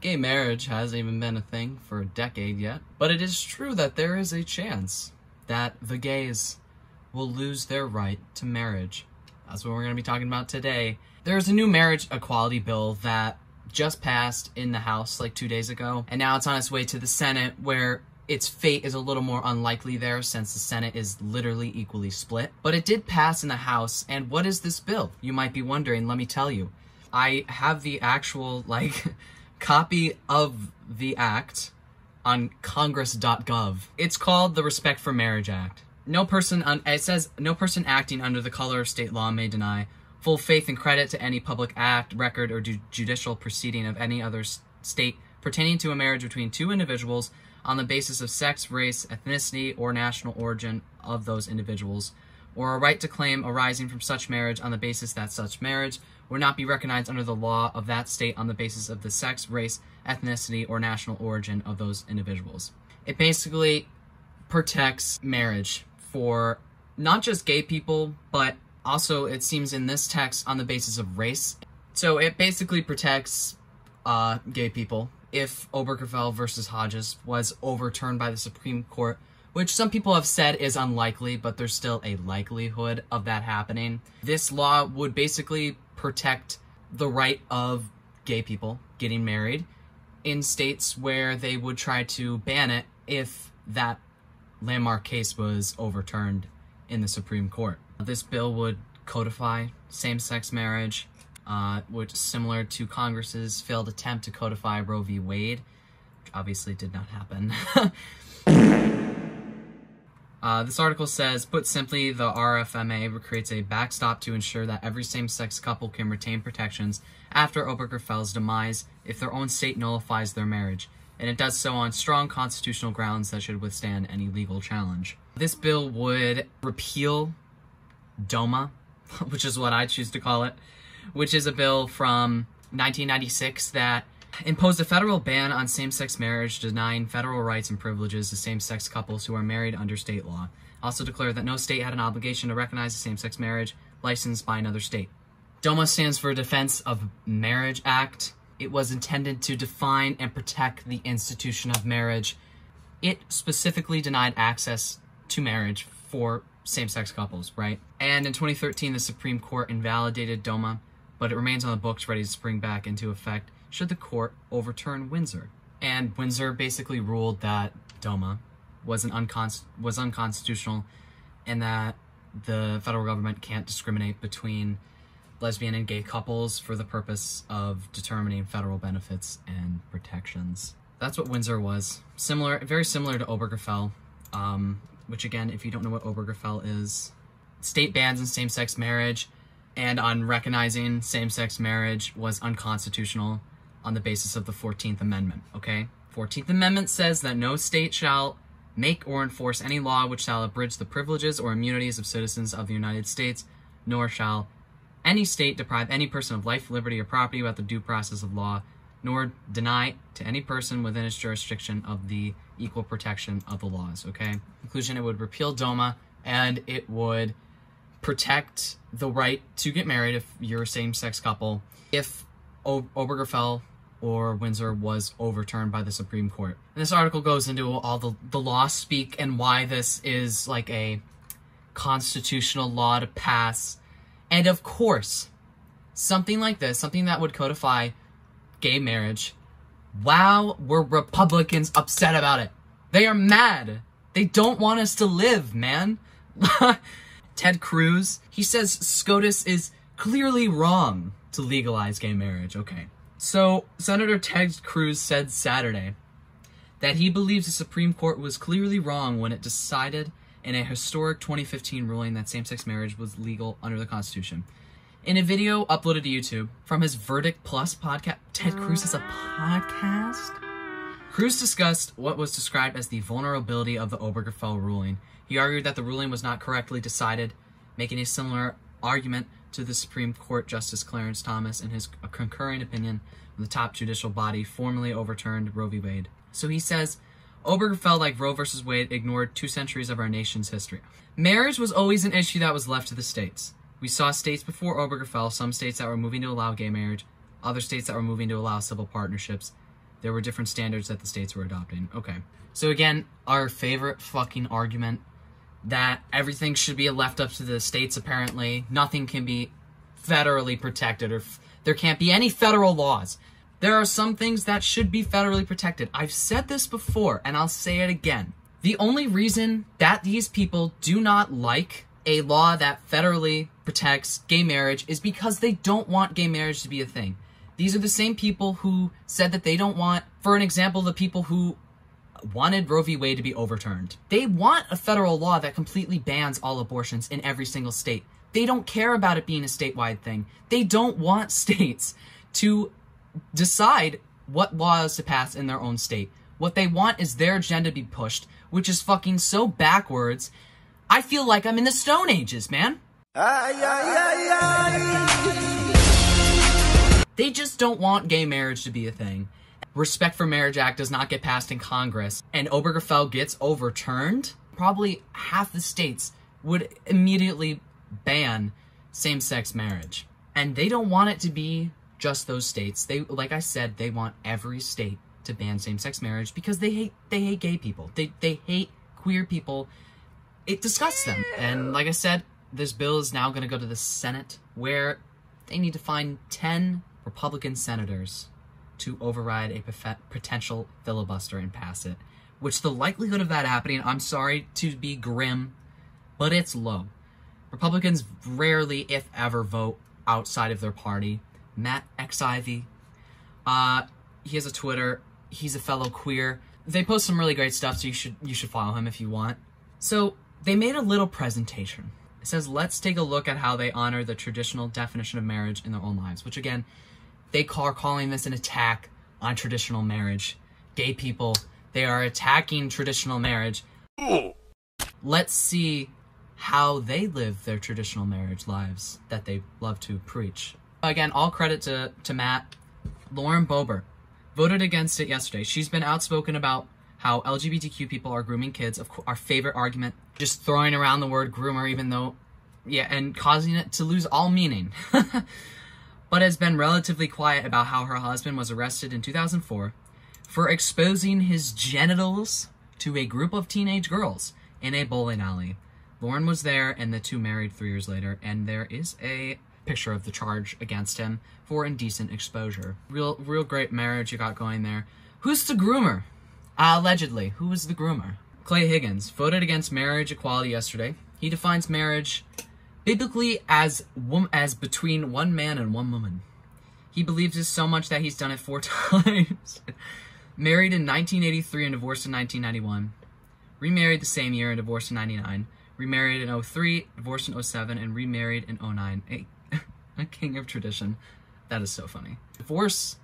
Gay marriage hasn't even been a thing for a decade yet, but it is true that there is a chance that the gays will lose their right to marriage. That's what we're going to be talking about today. There's a new marriage equality bill that just passed in the House like two days ago, and now it's on its way to the Senate where its fate is a little more unlikely there since the Senate is literally equally split. But it did pass in the House, and what is this bill? You might be wondering, let me tell you. I have the actual, like, copy of the act on congress.gov. It's called the Respect for Marriage Act. No person, un- it says, no person acting under the color of state law may deny full faith and credit to any public act, record, or ju- judicial proceeding of any other state pertaining to a marriage between two individuals on the basis of sex, race, ethnicity, or national origin of those individuals, or a right to claim arising from such marriage on the basis that such marriage would not be recognized under the law of that state on the basis of the sex, race, ethnicity, or national origin of those individuals. It basically protects marriage for not just gay people, but also it seems in this text on the basis of race. So it basically protects uh, gay people if Obergefell versus Hodges was overturned by the Supreme Court, which some people have said is unlikely, but there's still a likelihood of that happening. This law would basically protect the right of gay people getting married in states where they would try to ban it if that landmark case was overturned in the Supreme Court. This bill would codify same sex marriage, uh, which similar to Congress's failed attempt to codify Roe v. Wade, which obviously did not happen. Uh, this article says, put simply, the RFMA creates a backstop to ensure that every same-sex couple can retain protections after Obergefell's demise if their own state nullifies their marriage, and it does so on strong constitutional grounds that should withstand any legal challenge. This bill would repeal DOMA, which is what I choose to call it, which is a bill from 1996 that imposed a federal ban on same-sex marriage, denying federal rights and privileges to same-sex couples who are married under state law. Also declared that no state had an obligation to recognize a same-sex marriage licensed by another state. DOMA stands for Defense of Marriage Act. It was intended to define and protect the institution of marriage. It specifically denied access to marriage for same-sex couples, right? And in 2013, the Supreme Court invalidated DOMA, but it remains on the books ready to spring back into effect should the court overturn Windsor. And Windsor basically ruled that DOMA was an unconst- was unconstitutional and that the federal government can't discriminate between lesbian and gay couples for the purpose of determining federal benefits and protections. That's what Windsor was. Similar, very similar to Obergefell, um, which again, if you don't know what Obergefell is, state bans on same-sex marriage and on recognizing same-sex marriage was unconstitutional on the basis of the 14th Amendment, okay? 14th Amendment says that no state shall make or enforce any law which shall abridge the privileges or immunities of citizens of the United States, nor shall any state deprive any person of life, liberty, or property without the due process of law, nor deny to any person within its jurisdiction of the equal protection of the laws, okay? Conclusion, it would repeal DOMA, and it would protect the right to get married if you're a same-sex couple if o- Obergefell or Windsor was overturned by the Supreme Court. And this article goes into all the, the law speak and why this is like a constitutional law to pass. And of course, something like this, something that would codify gay marriage, wow, were Republicans upset about it. They are mad. They don't want us to live, man. Ted Cruz, he says SCOTUS is clearly wrong to legalize gay marriage. Okay. So, Senator Ted Cruz said Saturday that he believes the Supreme Court was clearly wrong when it decided in a historic 2015 ruling that same sex marriage was legal under the Constitution. In a video uploaded to YouTube from his Verdict Plus podcast, Ted Cruz has a podcast? Cruz discussed what was described as the vulnerability of the Obergefell ruling. He argued that the ruling was not correctly decided, making a similar argument to the Supreme Court Justice Clarence Thomas in his concurring opinion the top judicial body formally overturned Roe v. Wade. So he says, Obergefell, like Roe versus Wade, ignored two centuries of our nation's history. Marriage was always an issue that was left to the states. We saw states before Obergefell, some states that were moving to allow gay marriage, other states that were moving to allow civil partnerships. there were different standards that the states were adopting. Okay. So again, our favorite fucking argument that everything should be left up to the states apparently. Nothing can be federally protected or there can't be any federal laws. There are some things that should be federally protected. I've said this before and I'll say it again. The only reason that these people do not like a law that federally protects gay marriage is because they don't want gay marriage to be a thing. These are the same people who said that they don't want, for an example, the people who wanted Roe v. Wade to be overturned. They want a federal law that completely bans all abortions in every single state. They don't care about it being a statewide thing. They don't want states to decide what laws to pass in their own state. What they want is their agenda to be pushed, which is fucking so backwards. I feel like I'm in the Stone Ages, man. They just don't want gay marriage to be a thing. Respect for Marriage Act does not get passed in Congress, and Obergefell gets overturned, probably half the states would immediately ban same-sex marriage. And they don't want it to be just those states. They like I said, they want every state to ban same-sex marriage because they hate they hate gay people. They they hate queer people. It disgusts them. And like I said, this bill is now going to go to the Senate where they need to find 10 Republican senators to override a potential filibuster and pass it. Which the likelihood of that happening, I'm sorry to be grim, but it's low. Republicans rarely, if ever, vote outside of their party. Matt X Ivy, uh, he has a Twitter. He's a fellow queer. They post some really great stuff, so you should you should follow him if you want. So they made a little presentation. It says, "Let's take a look at how they honor the traditional definition of marriage in their own lives." Which again, they are calling this an attack on traditional marriage. Gay people, they are attacking traditional marriage. Let's see how they live their traditional marriage lives that they love to preach. Again, all credit to, to Matt. Lauren Boebert voted against it yesterday. She's been outspoken about how LGBTQ people are grooming kids. Of our favorite argument, just throwing around the word groomer, even though, yeah, and causing it to lose all meaning. but has been relatively quiet about how her husband was arrested in 2004 for exposing his genitals to a group of teenage girls in a bowling alley. Lauren was there, and the two married three years later, and there is a picture of the charge against him for indecent exposure. Real, real great marriage you got going there. Who's the groomer? Uh, allegedly, who was the groomer? Clay Higgins voted against marriage equality yesterday. He defines marriage biblically as as between one man and one woman. He believes this so much that he's done it four times. Married in 1983 and divorced in 1991. Remarried the same year and divorced in 99. Remarried in 03, divorced in 07, and remarried in 09. A, a king of tradition. That is so funny. Divorce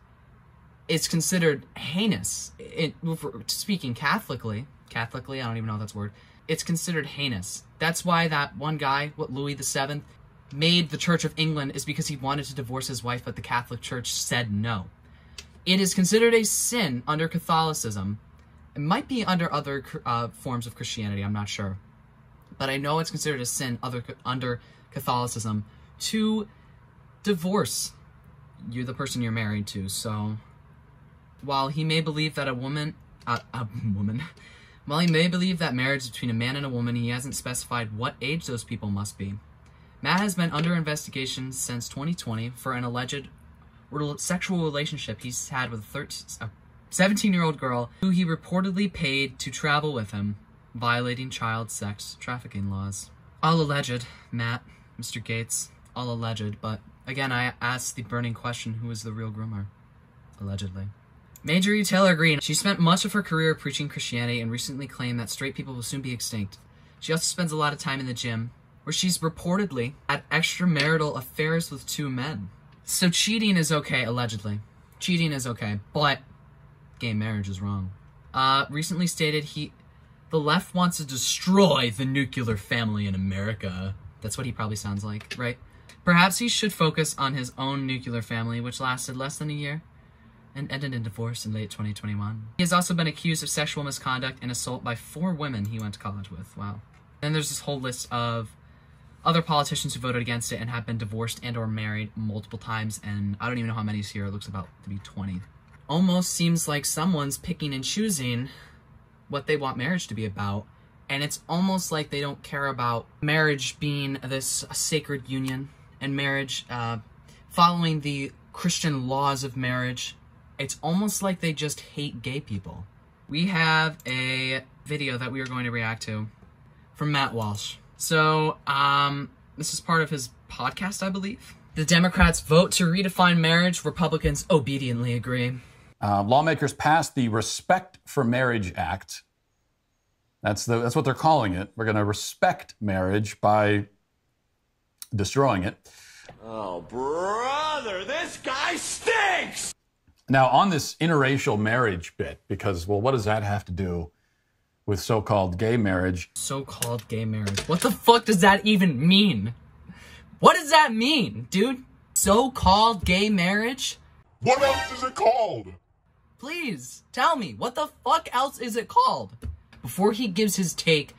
is considered heinous. It, speaking Catholically, Catholically, I don't even know if that's word. It's considered heinous. That's why that one guy, what Louis the Seventh, made the Church of England is because he wanted to divorce his wife, but the Catholic Church said no. It is considered a sin under Catholicism. It might be under other uh, forms of Christianity. I'm not sure, but I know it's considered a sin other under Catholicism to divorce you the person you're married to. So while he may believe that a woman, uh, a woman, while he may believe that marriage is between a man and a woman, he hasn't specified what age those people must be. Matt has been under investigation since 2020 for an alleged sexual relationship he's had with a 17 year old girl who he reportedly paid to travel with him, violating child sex trafficking laws. All alleged, Matt, Mr. Gaetz, all alleged, but again, I asked the burning question who is the real groomer? Allegedly. Marjorie Taylor Greene. She spent much of her career preaching Christianity and recently claimed that straight people will soon be extinct. She also spends a lot of time in the gym, where she's reportedly had extramarital affairs with two men. So cheating is okay, allegedly. Cheating is okay, but gay marriage is wrong. Uh, recently stated he, the left wants to destroy the nuclear family in America. That's what he probably sounds like, right? Perhaps he should focus on his own nuclear family, which lasted less than a year and ended in divorce in late 2021. He has also been accused of sexual misconduct and assault by four women he went to college with. Wow. Then there's this whole list of other politicians who voted against it and have been divorced and or married multiple times and I don't even know how many is here. It looks about to be 20. almost seems like someone's picking and choosing what they want marriage to be about. And it's almost like they don't care about marriage being this sacred union and marriage uh, following the Christian laws of marriage. It's almost like they just hate gay people. We have a video that we are going to react to from Matt Walsh. So, um, this is part of his podcast, I believe. The Democrats vote to redefine marriage. Republicans obediently agree. Uh, lawmakers passed the Respect for Marriage Act. That's the that's what they're calling it. We're going to respect marriage by destroying it. Oh, brother, this guy stinks! Now, on this interracial marriage bit, because, well, what does that have to do with so called gay marriage? So called gay marriage. What the fuck does that even mean? What does that mean, dude? So called gay marriage? What else is it called? Please tell me, what the fuck else is it called? Before he gives his take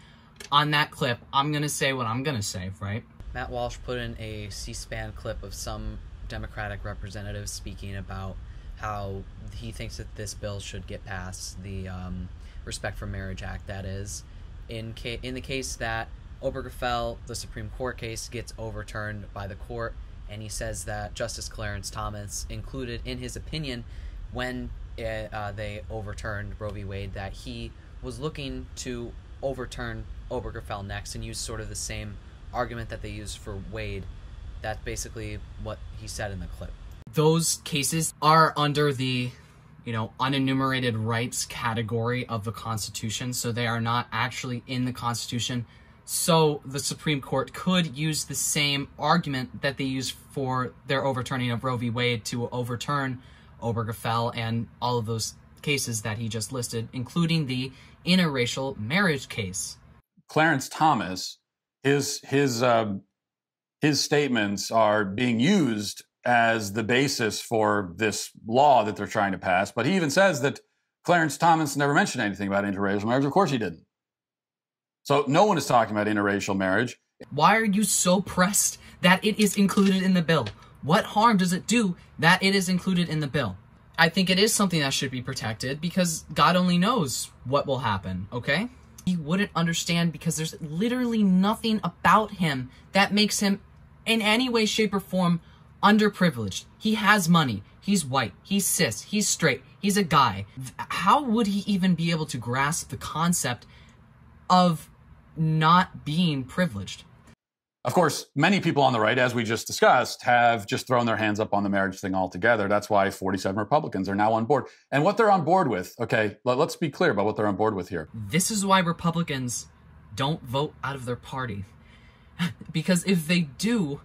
on that clip, I'm gonna say what I'm gonna say, right? Matt Walsh put in a C SPAN clip of some Democratic representatives speaking about how he thinks that this bill should get passed, the um, Respect for Marriage Act, that is, in, ca- in the case that Obergefell, the Supreme Court case, gets overturned by the court, and he says that Justice Clarence Thomas included in his opinion when it, uh, they overturned Roe v. Wade that he was looking to overturn Obergefell next and use sort of the same argument that they used for Wade. That's basically what he said in the clip. Those cases are under the, you know, unenumerated rights category of the Constitution, so they are not actually in the Constitution. So the Supreme Court could use the same argument that they used for their overturning of Roe v. Wade to overturn Obergefell and all of those cases that he just listed, including the interracial marriage case. Clarence Thomas, his his uh, his statements are being used as the basis for this law that they're trying to pass. But he even says that Clarence Thomas never mentioned anything about interracial marriage. Of course, he didn't. So no one is talking about interracial marriage. Why are you so pressed that it is included in the bill? What harm does it do that it is included in the bill? I think it is something that should be protected because God only knows what will happen, okay? He wouldn't understand because there's literally nothing about him that makes him in any way, shape, or form underprivileged. He has money. He's white. He's cis. He's straight. He's a guy. How would he even be able to grasp the concept of not being privileged? Of course, many people on the right, as we just discussed, have just thrown their hands up on the marriage thing altogether. That's why 47 Republicans are now on board. And what they're on board with, okay, let, us be clear about what they're on board with here. This is why Republicans don't vote out of their party. because if they do,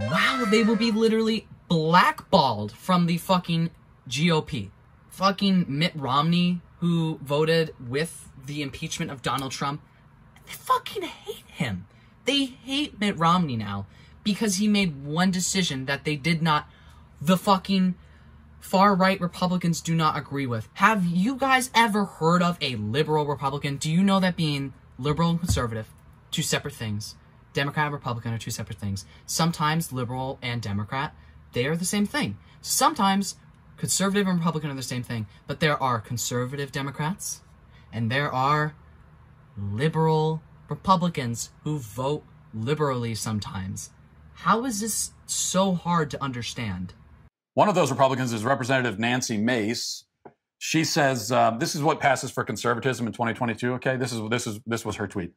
wow, they will be literally blackballed from the fucking GOP. Fucking Mitt Romney, who voted with the impeachment of Donald Trump, they fucking hate him. They hate Mitt Romney now because he made one decision that they did not, the fucking far right Republicans do not agree with. Have you guys ever heard of a liberal Republican? Do you know that being liberal and conservative, two separate things? Democrat and Republican are two separate things. Sometimes liberal and Democrat, they are the same thing. Sometimes conservative and Republican are the same thing, but there are conservative Democrats and there are liberal Republicans who vote liberally sometimes. How is this so hard to understand? One of those Republicans is Representative Nancy Mace. She says uh, this is what passes for conservatism in 2022. Okay, this is this is this was her tweet.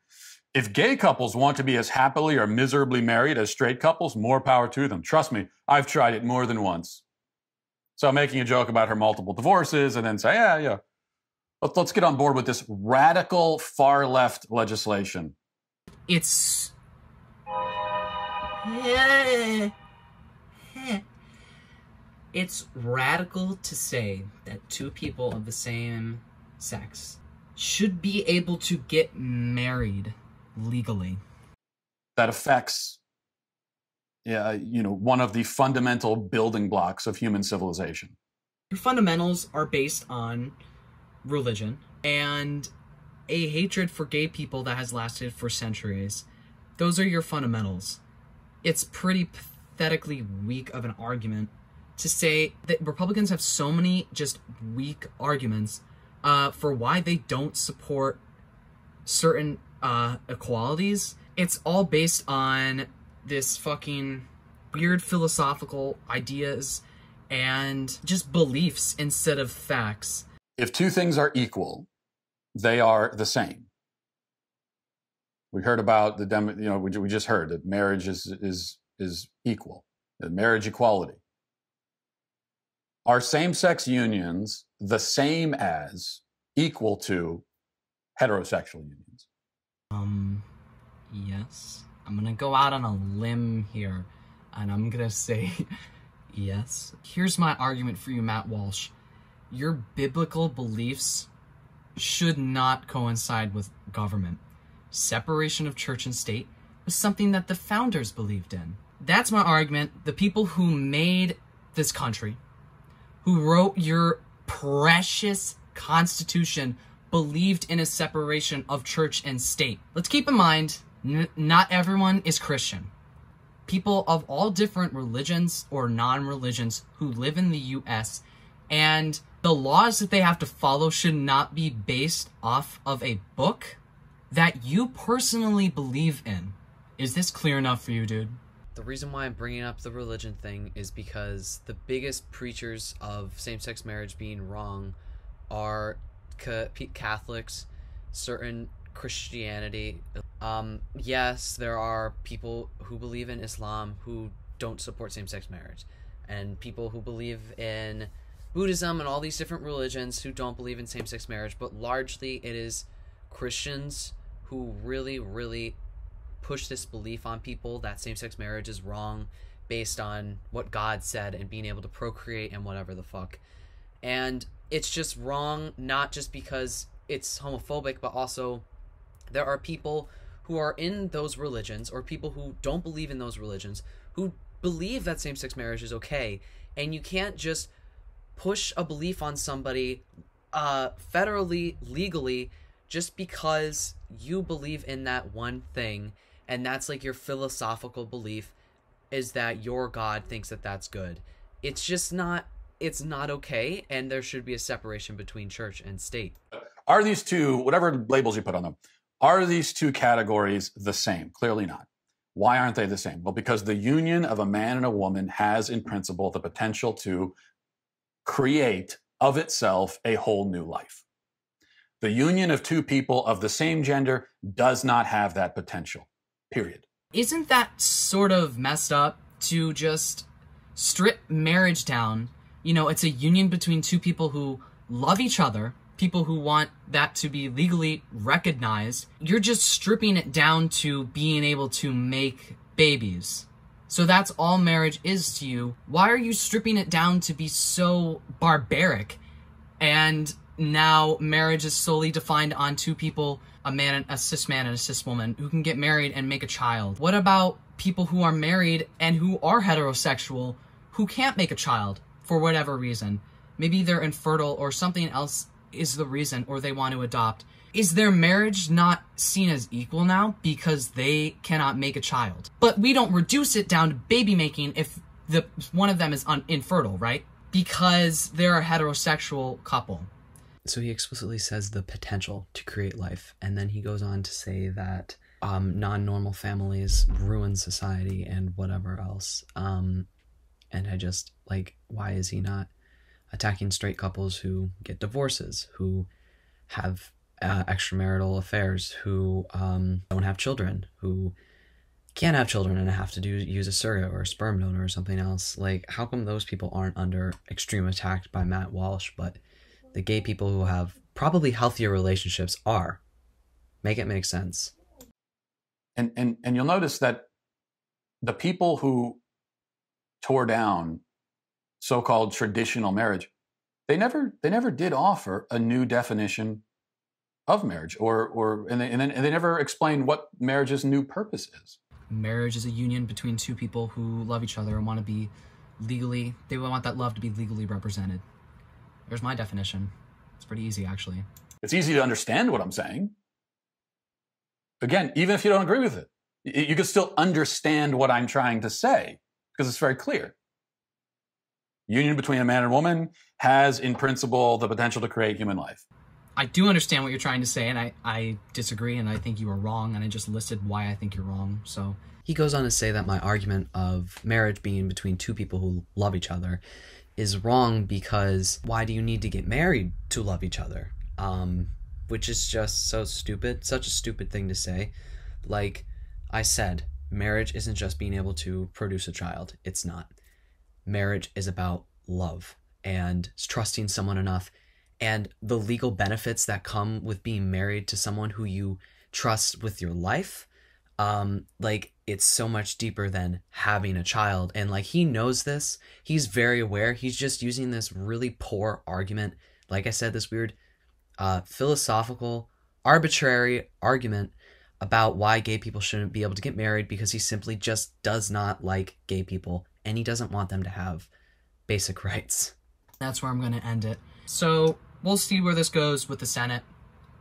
If gay couples want to be as happily or miserably married as straight couples, more power to them. Trust me, I've tried it more than once. So I'm making a joke about her multiple divorces and then say, yeah, yeah, let's, let's get on board with this radical far left legislation. It's. It's radical to say that two people of the same sex should be able to get married legally. That affects yeah, you know, one of the fundamental building blocks of human civilization. Your fundamentals are based on religion and a hatred for gay people that has lasted for centuries. Those are your fundamentals. It's pretty pathetically weak of an argument to say that Republicans have so many just weak arguments uh, for why they don't support certain uh, equalities. It's all based on this fucking weird philosophical ideas and just beliefs instead of facts. If two things are equal, they are the same. We heard about the demo, you know we, we just heard that marriage is is is equal, marriage equality. Are same-sex unions the same as equal to heterosexual unions? Um, yes. I'm gonna go out on a limb here, and I'm gonna say yes. Here's my argument for you, Matt Walsh. Your biblical beliefs should not coincide with government. Separation of church and state was something that the founders believed in. That's my argument. The people who made this country, who wrote your precious Constitution, believed in a separation of church and state. Let's keep in mind, not everyone is Christian. People of all different religions or non religions who live in the US, and the laws that they have to follow should not be based off of a book that you personally believe in. Is this clear enough for you, dude? The reason why I'm bringing up the religion thing is because the biggest preachers of same sex marriage being wrong are ca- Catholics, certain Christianity. Um, yes, there are people who believe in Islam who don't support same sex marriage, and people who believe in Buddhism and all these different religions who don't believe in same sex marriage, but largely it is Christians who really, really push this belief on people that same sex marriage is wrong based on what God said and being able to procreate and whatever the fuck. And it's just wrong, not just because it's homophobic, but also there are people who are in those religions or people who don't believe in those religions who believe that same sex marriage is okay. And you can't just push a belief on somebody uh, federally, legally, just because you believe in that one thing and that's like your philosophical belief is that your god thinks that that's good it's just not it's not okay and there should be a separation between church and state Are these two, whatever labels you put on them, are these two categories the same? Clearly not. Why aren't they the same? Well, because the union of a man and a woman has, in principle, the potential to create of itself a whole new life. The union of two people of the same gender does not have that potential, period. Isn't that sort of messed up to just strip marriage down? You know, it's a union between two people who love each other, people who want that to be legally recognized. You're just stripping it down to being able to make babies. So that's all marriage is to you. Why are you stripping it down to be so barbaric? And now marriage is solely defined on two people, a man, a cis man and a cis woman, who can get married and make a child. What about people who are married and who are heterosexual who can't make a child for whatever reason? Maybe they're infertile or something else is the reason, or they want to adopt. Is their marriage not seen as equal now because they cannot make a child? But we don't reduce it down to baby making if the one of them is infertile, right? Because they're a heterosexual couple. so he explicitly says the potential to create life and then he goes on to say that um, non-normal families ruin society and whatever else um, and i just like why is he not attacking straight couples who get divorces who have uh, extramarital affairs who um, don't have children who can't have children and have to do use a surrogate or a sperm donor or something else like how come those people aren't under extreme attack by matt walsh but the gay people who have probably healthier relationships are. Make it make sense. And, and, and you'll notice that the people who tore down so-called traditional marriage, they never, they never did offer a new definition of marriage or, or and, they, and, then, and they never explained what marriage's new purpose is. Marriage is a union between two people who love each other and want to be legally, they want that love to be legally represented. There's my definition. It's pretty easy, actually. It's easy to understand what I'm saying. Again, even if you don't agree with it, you can still understand what I'm trying to say because it's very clear. Union between a man and woman has, in principle, the potential to create human life. I do understand what you're trying to say, and I, I disagree, and I think you are wrong, and I just listed why I think you're wrong. So He goes on to say that my argument of marriage being between two people who love each other is wrong because why do you need to get married to love each other? Um, which is just so stupid, such a stupid thing to say. Like I said, marriage isn't just being able to produce a child. It's not. Marriage is about love and trusting someone enough and the legal benefits that come with being married to someone who you trust with your life um like it's so much deeper than having a child. And like he knows this. He's very aware. He's just using this really poor argument. Like i said this weird uh philosophical arbitrary argument about why gay people shouldn't be able to get married because he simply just does not like gay people and he doesn't want them to have basic rights that's where I'm going to end it. So we'll see where this goes with the Senate.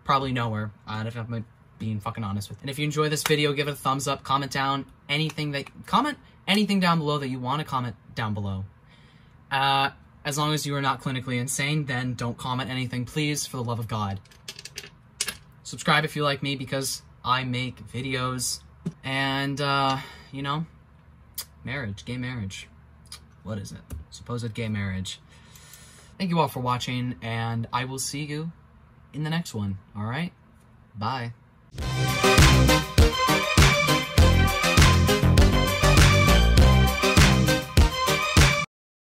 Probably nowhere, uh, if I'm being fucking honest with. You. And if you enjoy this video, give it a thumbs up, comment down anything that comment anything down below that you want to comment down below. Uh, as long as you are not clinically insane, then don't comment anything, please, for the love of God. Subscribe if you like me because I make videos and uh, you know, marriage, gay marriage. What is it? Supposed gay marriage. Thank you all for watching, and I will see you in the next one. All right? Bye.